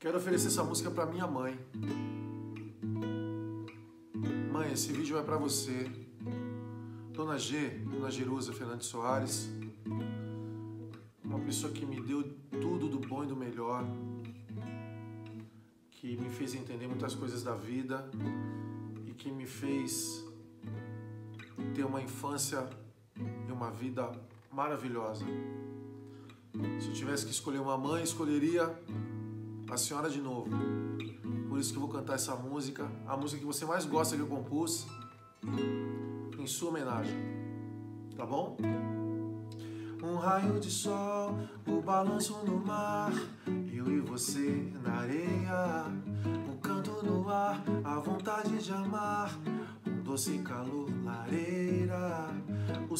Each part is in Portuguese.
Quero oferecer essa música para minha mãe. Mãe, esse vídeo é para você. Dona G, Dona Jerusa Fernandes Soares, uma pessoa que me deu tudo do bom e do melhor, que me fez entender muitas coisas da vida e que me fez ter uma infância e uma vida maravilhosa. Se eu tivesse que escolher uma mãe, escolheria a senhora de novo. Por isso que eu vou cantar essa música, a música que você mais gosta que eu compus, em sua homenagem. Tá bom? Um raio de sol, o balanço no mar, eu e você na areia, um canto no ar, a vontade de amar, um doce calor, lareira,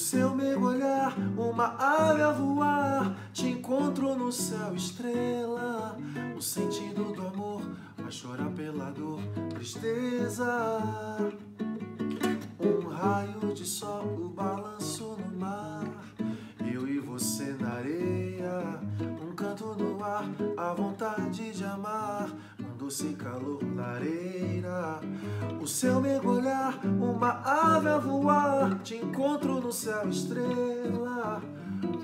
seu mergulhar, uma ave a voar, te encontro no céu, estrela, o sentido do amor, a chorar pela dor, tristeza. Um raio de sol, o balanço doce calor, lareira, o seu mergulhar, uma ave a voar, te encontro no céu, estrela.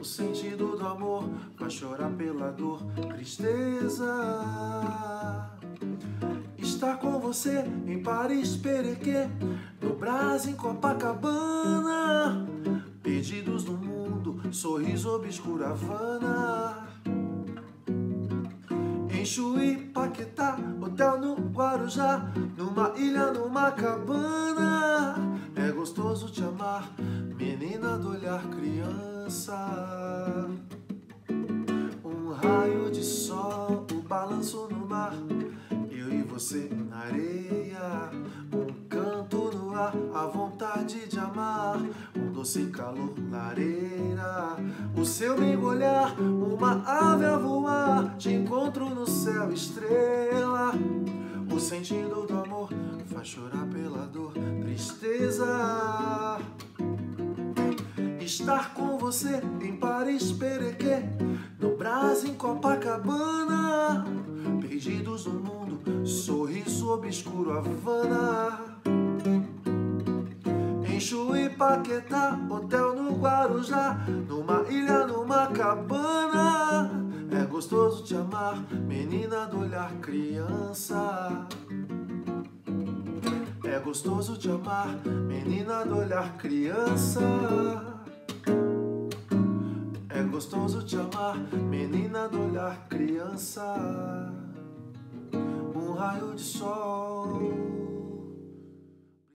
O sentido do amor, vai chorar pela dor, tristeza. Estar com você em Paris, Perequê, no Brasil, em Copacabana. Perdidos no mundo, sorriso obscuro, Havana. Chuí, Paquetá, hotel no Guarujá, numa ilha, numa cabana. É gostoso te amar, menina do olhar criança. Um raio de sol, o balanço no mar, eu e você na areia. Um canto no ar, a vontade de amar, um doce calor na areia. O seu mergulhar, uma ave a voar, te encontro no estrela. O sentido do amor faz chorar pela dor, tristeza. Estar com você em Paris, Perequê, no Brasil, em Copacabana. Perdidos no mundo, sorriso obscuro, Havana. Em Chuí, Paquetá, hotel no Guarujá, numa ilha, numa cabana. É gostoso te amar, menina do olhar criança. É gostoso te amar, menina do olhar criança. É gostoso te amar, menina do olhar criança. Um raio de sol